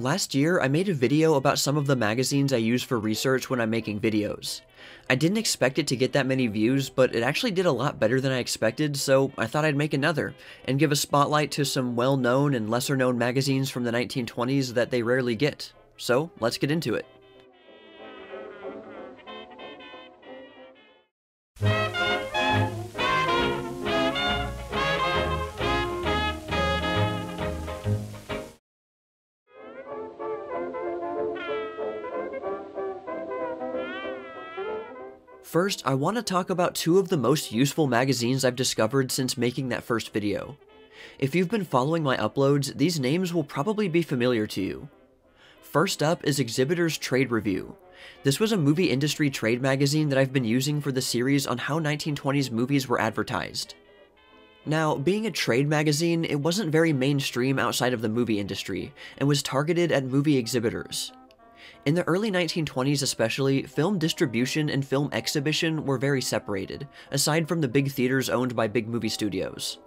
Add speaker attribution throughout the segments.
Speaker 1: Last year, I made a video about some of the magazines I use for research when I'm making videos. I didn't expect it to get that many views, but it actually did a lot better than I expected, so I thought I'd make another, and give a spotlight to some well-known and lesser-known magazines from the 1920s that they rarely get. So, let's get into it. First, I want to talk about two of the most useful magazines I've discovered since making that first video. If you've been following my uploads, these names will probably be familiar to you. First up is Exhibitor's Trade Review. This was a movie industry trade magazine that I've been using for the series on how 1920s movies were advertised. Now, being a trade magazine, it wasn't very mainstream outside of the movie industry, and was targeted at movie exhibitors. In the early 1920s especially, film distribution and film exhibition were very separated, aside from the big theaters owned by big movie studios.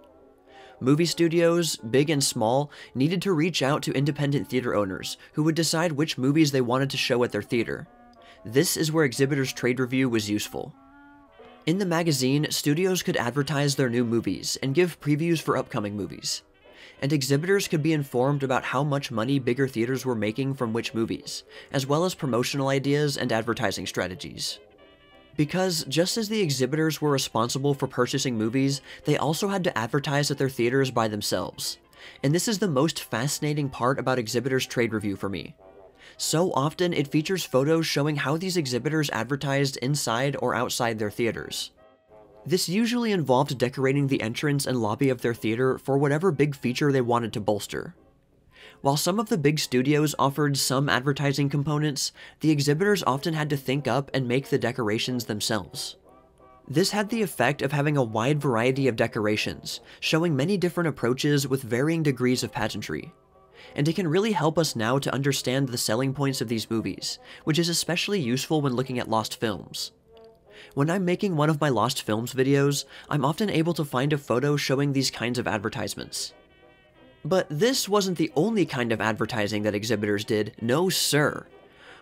Speaker 1: Movie studios, big and small, needed to reach out to independent theater owners, who would decide which movies they wanted to show at their theater. This is where Exhibitor's Trade Review was useful. In the magazine, studios could advertise their new movies and give previews for upcoming movies and exhibitors could be informed about how much money bigger theaters were making from which movies, as well as promotional ideas and advertising strategies. Because just as the exhibitors were responsible for purchasing movies, they also had to advertise at their theaters by themselves. And this is the most fascinating part about Exhibitors Trade Review for me. So often, it features photos showing how these exhibitors advertised inside or outside their theaters. This usually involved decorating the entrance and lobby of their theater for whatever big feature they wanted to bolster. While some of the big studios offered some advertising components, the exhibitors often had to think up and make the decorations themselves. This had the effect of having a wide variety of decorations, showing many different approaches with varying degrees of pageantry. And it can really help us now to understand the selling points of these movies, which is especially useful when looking at lost films. When I'm making one of my Lost Films videos, I'm often able to find a photo showing these kinds of advertisements. But this wasn't the only kind of advertising that exhibitors did, no sir.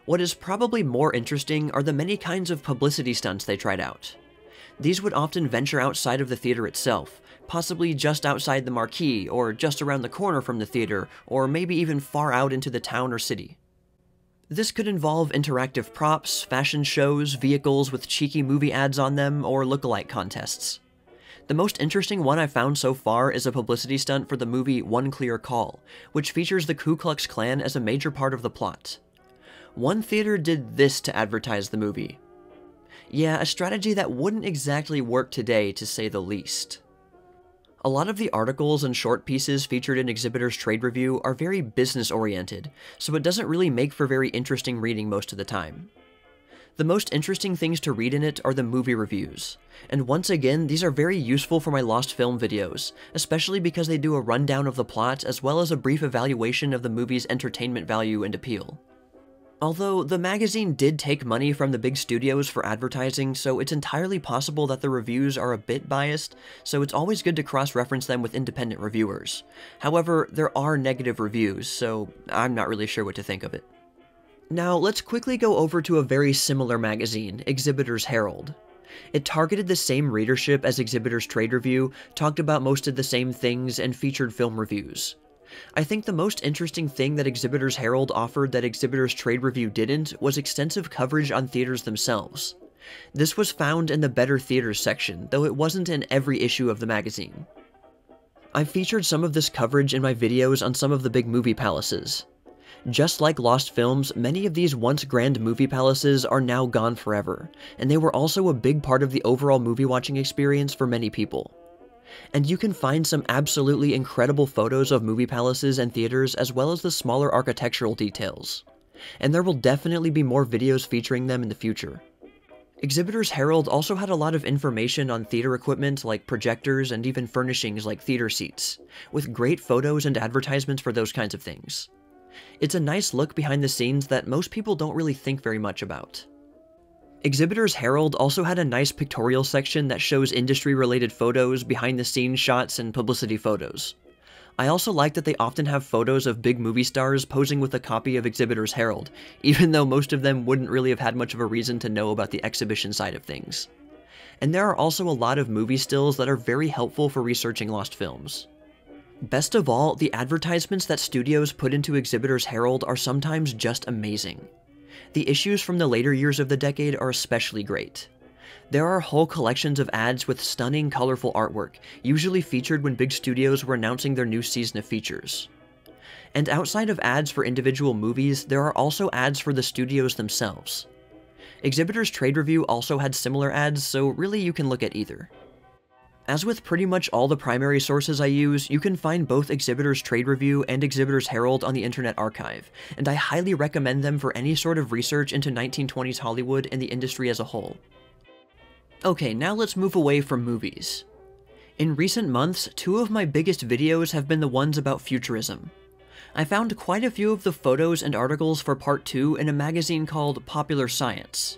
Speaker 1: What is probably more interesting are the many kinds of publicity stunts they tried out. These would often venture outside of the theater itself, possibly just outside the marquee, or just around the corner from the theater, or maybe even far out into the town or city. This could involve interactive props, fashion shows, vehicles with cheeky movie ads on them, or lookalike contests. The most interesting one I've found so far is a publicity stunt for the movie One Clear Call, which features the Ku Klux Klan as a major part of the plot. One theater did this to advertise the movie. Yeah, a strategy that wouldn't exactly work today, to say the least. A lot of the articles and short pieces featured in Exhibitor's Trade Review are very business-oriented, so it doesn't really make for very interesting reading most of the time. The most interesting things to read in it are the movie reviews, and once again, these are very useful for my Lost Film videos, especially because they do a rundown of the plot as well as a brief evaluation of the movie's entertainment value and appeal. Although, the magazine did take money from the big studios for advertising, so it's entirely possible that the reviews are a bit biased, so it's always good to cross-reference them with independent reviewers. However, there are negative reviews, so I'm not really sure what to think of it. Now, let's quickly go over to a very similar magazine, Exhibitor's Herald. It targeted the same readership as Exhibitor's Trade Review, talked about most of the same things, and featured film reviews. I think the most interesting thing that Exhibitors Herald offered that Exhibitors Trade Review didn't was extensive coverage on theaters themselves. This was found in the Better Theaters section, though it wasn't in every issue of the magazine. I've featured some of this coverage in my videos on some of the big movie palaces. Just like Lost Films, many of these once grand movie palaces are now gone forever, and they were also a big part of the overall movie watching experience for many people and you can find some absolutely incredible photos of movie palaces and theaters as well as the smaller architectural details. And there will definitely be more videos featuring them in the future. Exhibitors Herald also had a lot of information on theater equipment like projectors and even furnishings like theater seats, with great photos and advertisements for those kinds of things. It's a nice look behind the scenes that most people don't really think very much about. Exhibitors Herald also had a nice pictorial section that shows industry-related photos, behind-the-scenes shots, and publicity photos. I also like that they often have photos of big movie stars posing with a copy of Exhibitor's Herald, even though most of them wouldn't really have had much of a reason to know about the exhibition side of things. And there are also a lot of movie stills that are very helpful for researching lost films. Best of all, the advertisements that studios put into Exhibitor's Herald are sometimes just amazing. The issues from the later years of the decade are especially great. There are whole collections of ads with stunning, colorful artwork, usually featured when big studios were announcing their new season of features. And outside of ads for individual movies, there are also ads for the studios themselves. Exhibitor's Trade Review also had similar ads, so really you can look at either. As with pretty much all the primary sources I use, you can find both Exhibitor's Trade Review and Exhibitor's Herald on the Internet Archive, and I highly recommend them for any sort of research into 1920s Hollywood and the industry as a whole. Okay, now let's move away from movies. In recent months, two of my biggest videos have been the ones about futurism. I found quite a few of the photos and articles for part 2 in a magazine called Popular Science.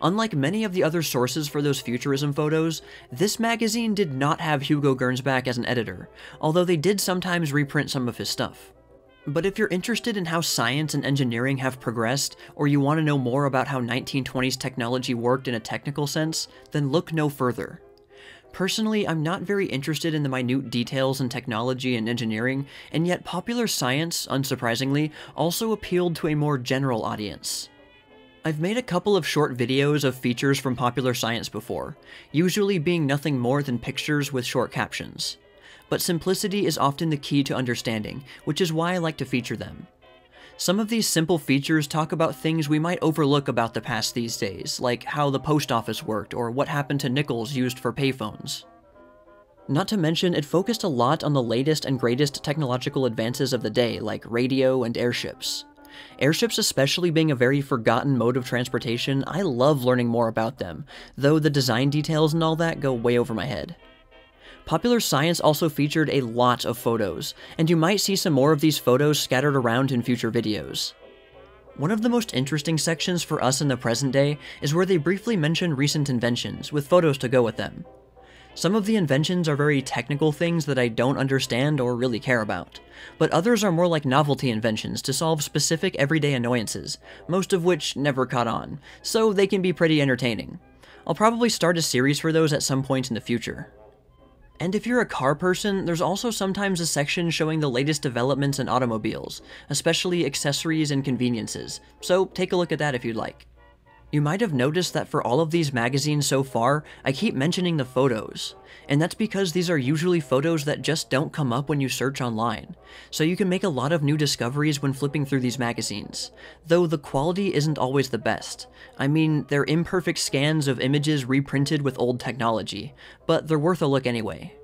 Speaker 1: Unlike many of the other sources for those futurism photos, this magazine did not have Hugo Gernsback as an editor, although they did sometimes reprint some of his stuff. But if you're interested in how science and engineering have progressed, or you want to know more about how 1920s technology worked in a technical sense, then look no further. Personally, I'm not very interested in the minute details in technology and engineering, and yet popular science, unsurprisingly, also appealed to a more general audience. I've made a couple of short videos of features from popular science before, usually being nothing more than pictures with short captions but simplicity is often the key to understanding, which is why I like to feature them. Some of these simple features talk about things we might overlook about the past these days, like how the post office worked or what happened to nickels used for payphones. Not to mention, it focused a lot on the latest and greatest technological advances of the day, like radio and airships. Airships especially being a very forgotten mode of transportation, I love learning more about them, though the design details and all that go way over my head. Popular Science also featured a lot of photos, and you might see some more of these photos scattered around in future videos. One of the most interesting sections for us in the present day is where they briefly mention recent inventions, with photos to go with them. Some of the inventions are very technical things that I don't understand or really care about, but others are more like novelty inventions to solve specific everyday annoyances, most of which never caught on, so they can be pretty entertaining. I'll probably start a series for those at some point in the future. And if you're a car person, there's also sometimes a section showing the latest developments in automobiles, especially accessories and conveniences, so take a look at that if you'd like. You might have noticed that for all of these magazines so far, I keep mentioning the photos, and that's because these are usually photos that just don't come up when you search online, so you can make a lot of new discoveries when flipping through these magazines, though the quality isn't always the best. I mean, they're imperfect scans of images reprinted with old technology, but they're worth a look anyway.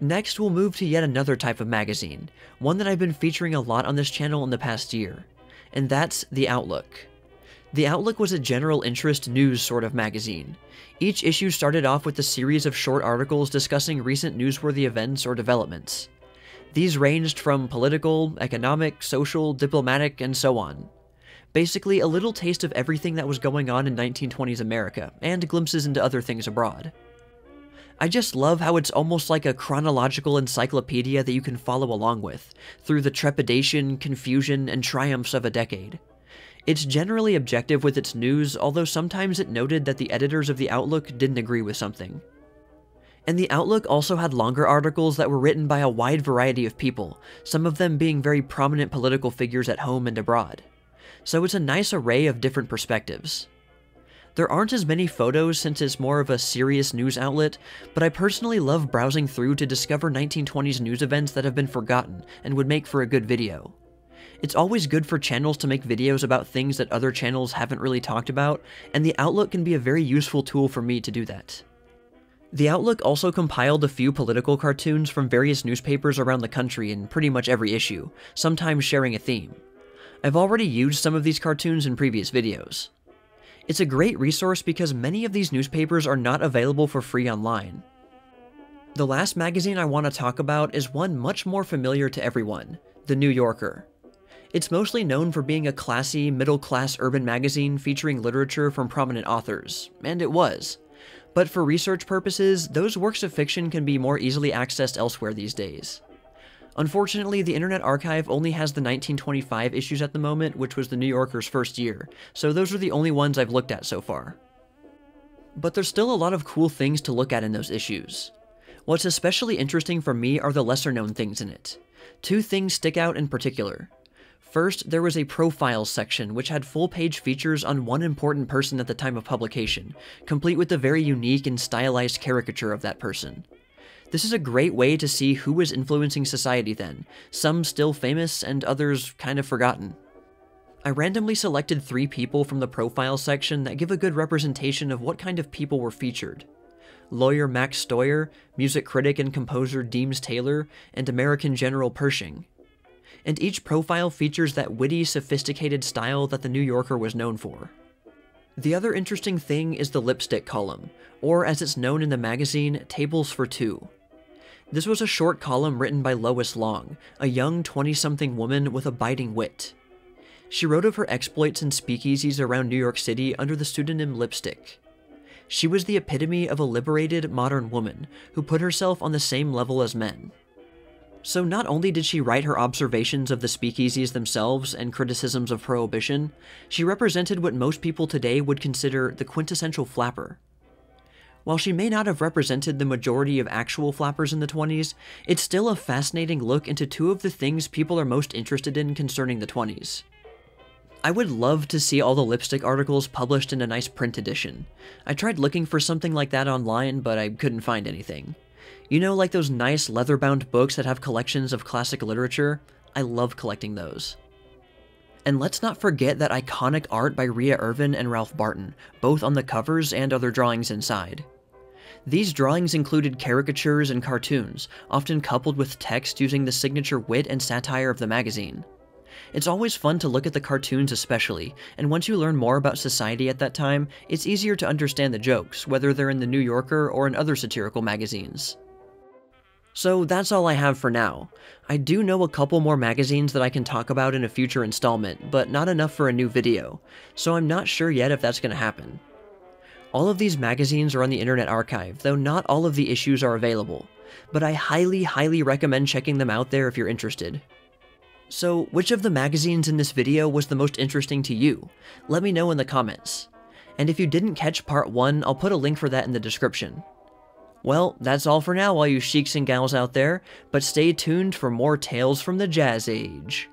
Speaker 1: Next, we'll move to yet another type of magazine, one that I've been featuring a lot on this channel in the past year, and that's The Outlook. The Outlook was a general interest news sort of magazine. Each issue started off with a series of short articles discussing recent newsworthy events or developments. These ranged from political, economic, social, diplomatic, and so on. Basically, a little taste of everything that was going on in 1920s America, and glimpses into other things abroad. I just love how it's almost like a chronological encyclopedia that you can follow along with, through the trepidation, confusion, and triumphs of a decade. It's generally objective with its news, although sometimes it noted that the editors of The Outlook didn't agree with something. And The Outlook also had longer articles that were written by a wide variety of people, some of them being very prominent political figures at home and abroad. So it's a nice array of different perspectives. There aren't as many photos since it's more of a serious news outlet, but I personally love browsing through to discover 1920s news events that have been forgotten and would make for a good video. It's always good for channels to make videos about things that other channels haven't really talked about, and the Outlook can be a very useful tool for me to do that. The Outlook also compiled a few political cartoons from various newspapers around the country in pretty much every issue, sometimes sharing a theme. I've already used some of these cartoons in previous videos. It's a great resource because many of these newspapers are not available for free online. The last magazine I want to talk about is one much more familiar to everyone, The New Yorker. It's mostly known for being a classy, middle-class urban magazine featuring literature from prominent authors, and it was. But for research purposes, those works of fiction can be more easily accessed elsewhere these days. Unfortunately, the Internet Archive only has the 1925 issues at the moment, which was the New Yorker's first year, so those are the only ones I've looked at so far. But there's still a lot of cool things to look at in those issues. What's especially interesting for me are the lesser known things in it. Two things stick out in particular. First, there was a profile section which had full page features on one important person at the time of publication, complete with a very unique and stylized caricature of that person. This is a great way to see who was influencing society then, some still famous and others kind of forgotten. I randomly selected three people from the profile section that give a good representation of what kind of people were featured. Lawyer Max Steuer, music critic and composer Deems Taylor, and American General Pershing. And each profile features that witty, sophisticated style that the New Yorker was known for. The other interesting thing is the lipstick column, or as it's known in the magazine, Tables for Two. This was a short column written by Lois Long, a young 20-something woman with a biting wit. She wrote of her exploits in speakeasies around New York City under the pseudonym Lipstick. She was the epitome of a liberated, modern woman who put herself on the same level as men. So not only did she write her observations of the speakeasies themselves and criticisms of prohibition, she represented what most people today would consider the quintessential flapper. While she may not have represented the majority of actual flappers in the 20s, it's still a fascinating look into two of the things people are most interested in concerning the 20s. I would love to see all the lipstick articles published in a nice print edition. I tried looking for something like that online, but I couldn't find anything. You know, like those nice leather-bound books that have collections of classic literature? I love collecting those. And let's not forget that iconic art by Rhea Irvin and Ralph Barton, both on the covers and other drawings inside. These drawings included caricatures and cartoons, often coupled with text using the signature wit and satire of the magazine. It's always fun to look at the cartoons especially, and once you learn more about society at that time, it's easier to understand the jokes, whether they're in the New Yorker or in other satirical magazines. So that's all I have for now. I do know a couple more magazines that I can talk about in a future installment, but not enough for a new video, so I'm not sure yet if that's going to happen. All of these magazines are on the Internet Archive, though not all of the issues are available, but I highly, highly recommend checking them out there if you're interested. So, which of the magazines in this video was the most interesting to you? Let me know in the comments. And if you didn't catch part 1, I'll put a link for that in the description. Well, that's all for now all you sheiks and gals out there, but stay tuned for more tales from the Jazz Age.